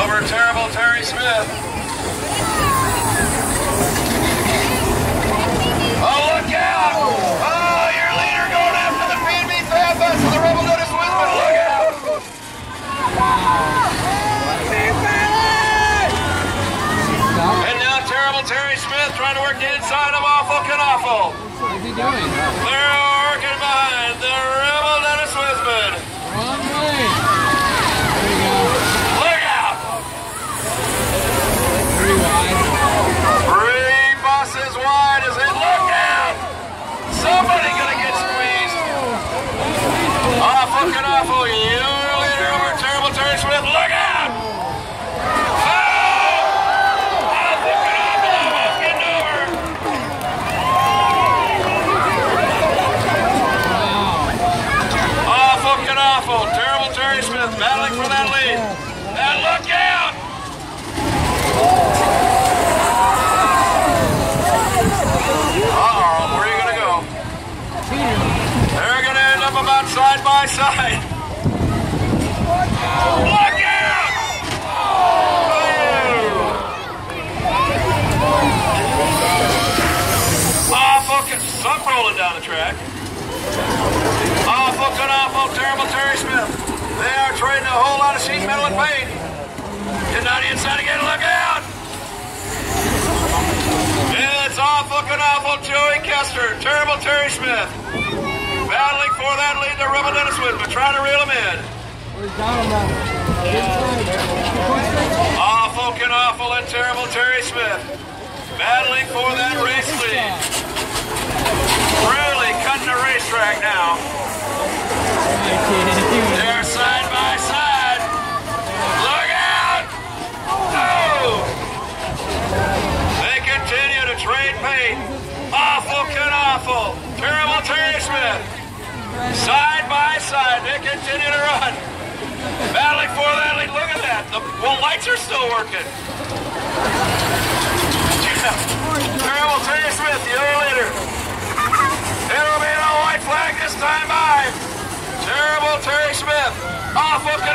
over Terrible Terry Smith. Oh, look out! Oh, your leader going after the PNB Fan Bus the Rebel. Look out! And now Terrible Terry Smith trying to work the inside of Awful Knawful. What's he doing? They're fucking awful. Your leader over terrible. Look out! Awful. Terry Smith battling for that lead. And look out! Uh-oh, where are you gonna go? They're gonna end up about side by side. Look out! Oh! Ah, fucking Oh, oh, down the track. Oh, awful, oh, terrible Terry Smith. They are trading a whole lot of sheet metal and paint. Getting on the inside again, look out! It's all fucking awful Joey Kester, terrible Terry Smith. Battling for that lead, the Rebel Dennis Whitman, trying to reel him in. Donald? Ah, awful and terrible Terry Smith. Battling for that race lead. Really cutting the racetrack now. They're side by side. Look out! Oh! They continue to trade paint. Awful cut awful. Terrible Terry Smith. Side by side, they continue to run. Battling for lead. Look at that. The well, lights are still working. Terrible Terry Smith, the other leader. It'll be a white flag this time by. Terrible Terry Smith. Awful cut